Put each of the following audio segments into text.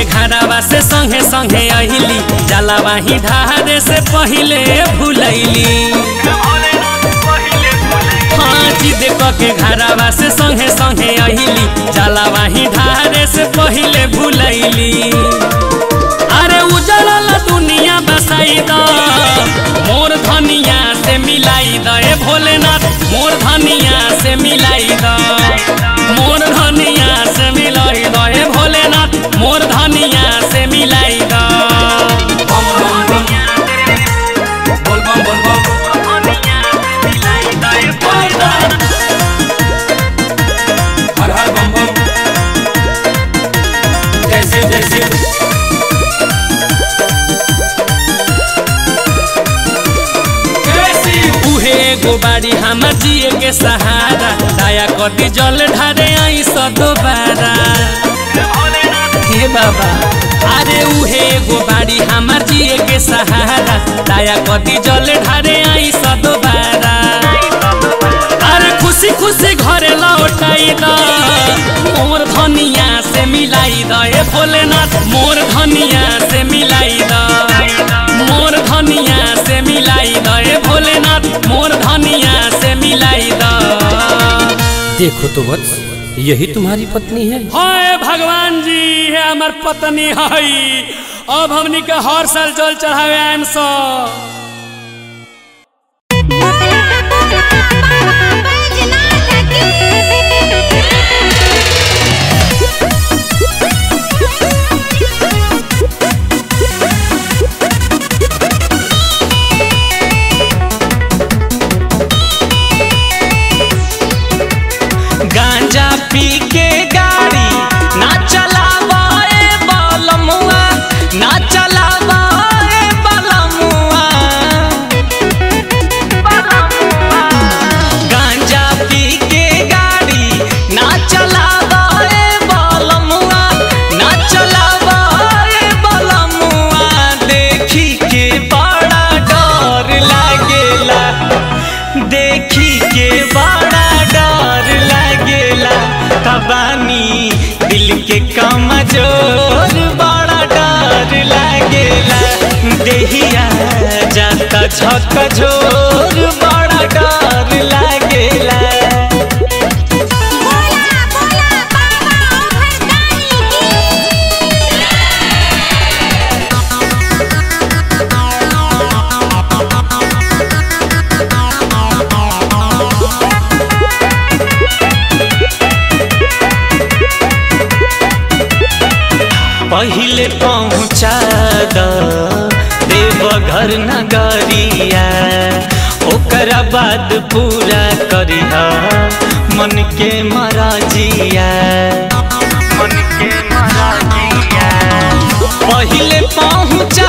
क घरवा से संगे संगे अहिली जलावा ही ढारे से पहिले भूलैली। हाँ जिद के घरवा से संगे संगे अहिली जलावा ही ढारे से पहिले भूलैली। अरे उजड़ल दुनिया बसाई द। मोर धनिया से मिलाई द। ए एगो बाड़ी हमर जिए के सहारा। दया कदी जल ढारे आई स दोबारा हे बाबा, अरे उहे एगो बाड़ी जिए के सहारा। दया कदी जल ढारे आई स दोबारा अरे खुशी खुशी घरे लौटाई द मोर धनिया से मिलाई द ए भोलेनाथ, मोर धनिया से मिलाई द देखो तो वत्स यही तुम्हारी पत्नी है। हाय भगवान जी है हमार पत्नी है अब हमनी के हर साल जल चढ़ावे आयम सो। देखी के बड़ा डर लगे तबानी, दिल के कमज़ोर, बड़ा डर लगे देहिया जाता झक पहिले पहुँचा देव देवघर नगरिया बाद पूरा करिहा। मन के मराजिया मन के मराजिया पहले पहुँचा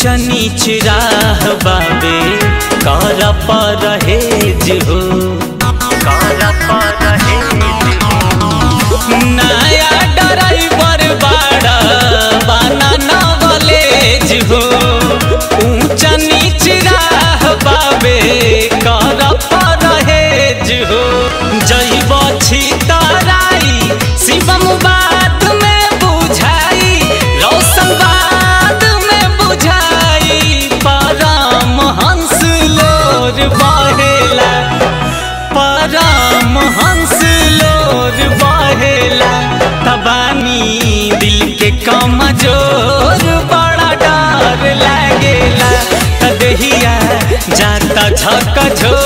ऊंच नीच राह बाबे कर परहेज हो। कर कमज़ोर बड़ा डर लागेला तदहिया जाता झक झोर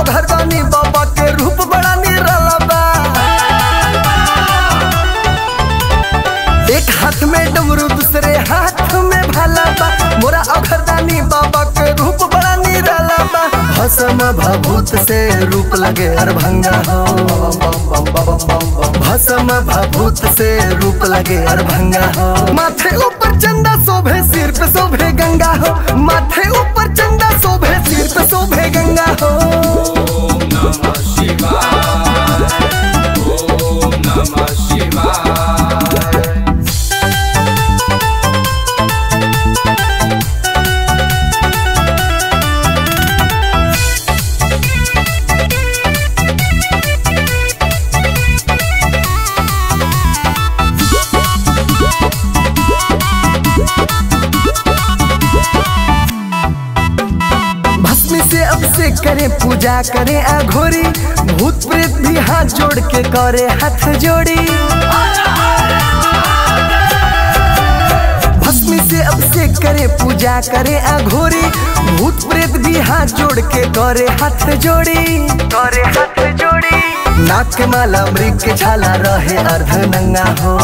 अघरदानी बाबा के रूप बड़ा निराला। बा एक हाथ में डमरू, दूसरे हाथ में भला बा। मोरा अघरदानी बाबा के रूप बड़ा निराला बा। भसम भभूत से रूप लगे अरभंगा भसम भभूत से रूप लगे अरभंगा हो। माथे ऊपर चंदा, शोभे सिर पे शोभे गंगा हो। माथे ऊपर करे, पूजा करे, अघोरी। भूत प्रेत भी हाथ जोड़ के करे, हाथ जोड़ी। भस्मी से अब से करे, पूजा करे, अघोरी। भूत प्रेत भी हाथ जोड़ के करे, हाथ जोड़ी। करे, हाथ जोड़ी। नाक के माला मृग के छाला रहे, अर्ध नंगा हो।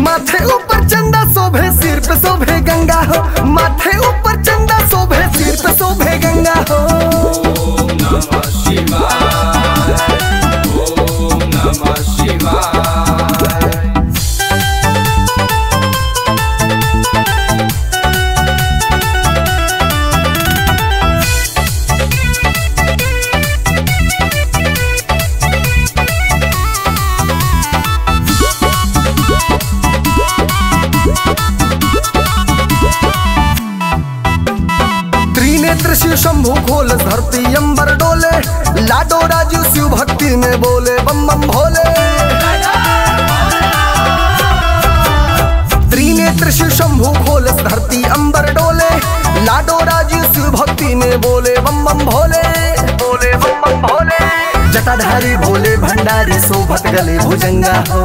माथे ऊपर चंदा, शोभे, सिर पे शोभे, गंगा हो। माथे ऊपर हो। धरती अंबर डोले, लाडो राजू शिव भक्ति में बोले, बम बम भोले। त्रिनेत्र शिव शंभु खोल धरती अंबर डोले, लाडो राजू शिव भक्ति में बोले, बम बम भोले। बोले, बम बम भोले। जटाधारी भोले, भंडारी शोभत गले भुजंगा हो।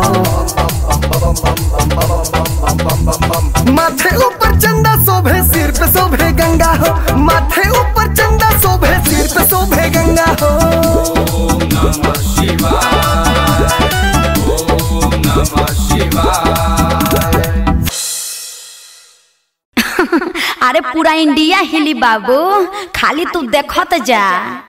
माथे ऊपर चंदा शोभे, सिर पे शोभे गंगा हो। माथे ऊपर पूरा इंडिया हिली बाबू। खाली तू देखत जा।